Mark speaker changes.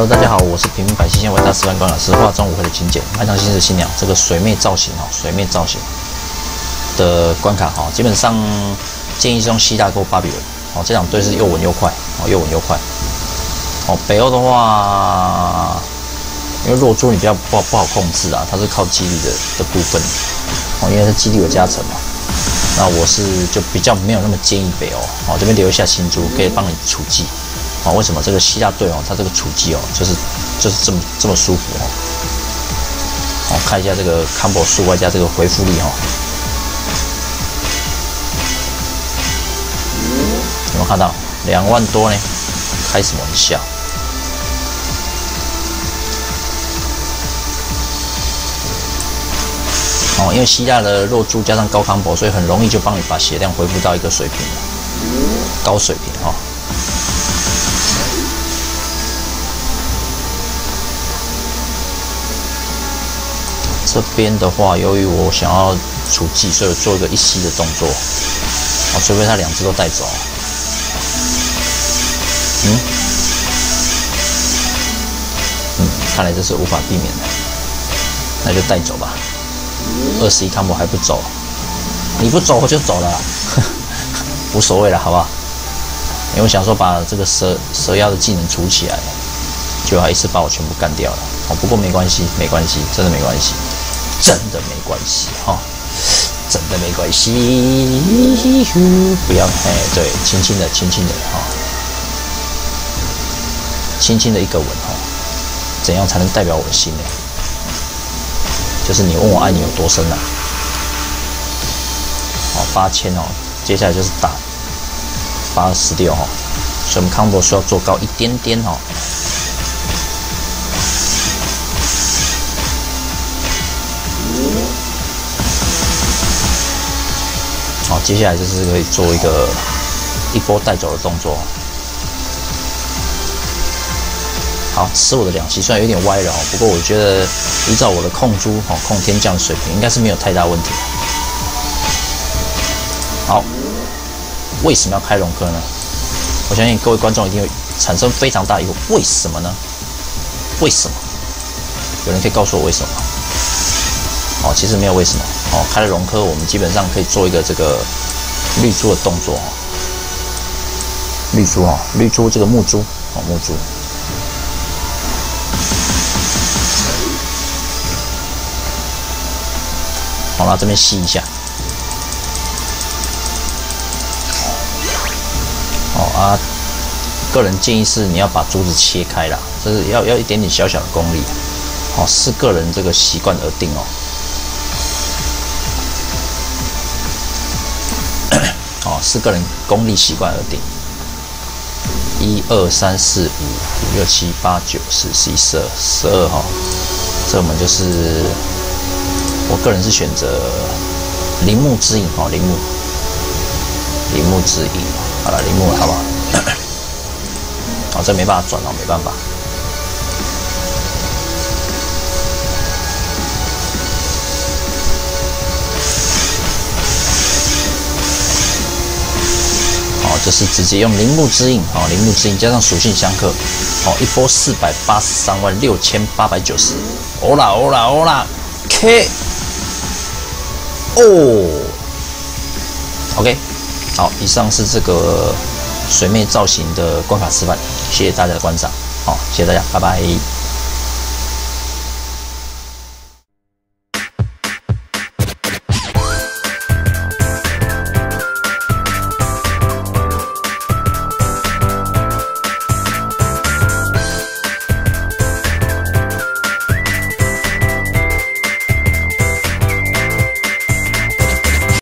Speaker 1: Hello，大家好，我是平民百姓先伟大示范官老师，化妆舞会的请柬，迈向新的新娘，这个水妹造型哦，水妹造型的关卡哈，基本上建议是用西大沟巴比伦哦，这两队是又稳又快哦，又稳又快哦。北欧的话，因为弱猪你比较不好不好控制啊，它是靠几率的的部分哦，因为是几率有加成嘛。那我是就比较没有那么建议北欧哦，这边留一下新珠可以帮你储记。啊，为什么这个希腊队哦，它这个处技哦，就是就是这么这么舒服哦。哦，看一下这个 combo 数外加这个回复力哦。有没有看到两万多呢？开什么玩笑？哦，因为希腊的弱猪加上高康博所以很容易就帮你把血量恢复到一个水平高水平哦。这边的话，由于我想要出技，所以做一个一吸的动作。哦，除非他两只都带走。嗯，嗯，看来这是无法避免的，那就带走吧。二十一康博还不走，你不走我就走了，无所谓了，好不好？因为我想说把这个蛇蛇妖的技能除起来，就要一次把我全部干掉了。哦，不过没关系，没关系，真的没关系。真的没关系哈，真的没关系，不要哎，对，轻轻的，轻轻的哈，轻轻的一个吻哈，怎样才能代表我的心呢？就是你问我爱你有多深啊？哦，八千哦，接下来就是打八十六哈，所以我们康博需要做高一点点哈。接下来就是可以做一个一波带走的动作。好，吃我的两期，虽然有点歪了哦，不过我觉得依照我的控珠哦控天降水平，应该是没有太大问题。好，为什么要开龙科呢？我相信各位观众一定会产生非常大疑惑，为什么呢？为什么？有人可以告诉我为什么？哦，其实没有为什么。哦，开了龙科，我们基本上可以做一个这个绿珠的动作哦。绿珠哦，绿珠这个木珠哦，木珠。好了，这边吸一下。哦啊，个人建议是你要把珠子切开了，这是要要一点点小小的功力。哦，是个人这个习惯而定哦。哦是个人功力习惯而定。一二三四五五六七八九十十一十二十二哈，这我们就是我个人是选择铃木之影哈，铃木铃木之影，好了，铃木好不好？好，这没办法转哦，没办法。就是直接用铃木之印，哦，铃木之印加上属性相克，哦，一波四百八十三万六千八百九十，欧啦欧啦欧啦，K，哦，OK，好，以上是这个水妹造型的关卡示范，谢谢大家的观赏，好，谢谢大家，拜拜。